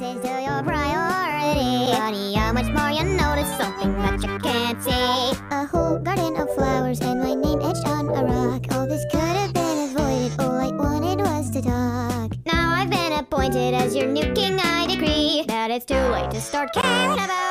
is still your priority. Honey, how much more you notice something that you can't see? A whole garden of flowers and my name etched on a rock. All this could have been avoided. All I wanted was to talk. Now I've been appointed as your new king. I decree that it's too late to start caring about.